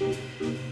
Música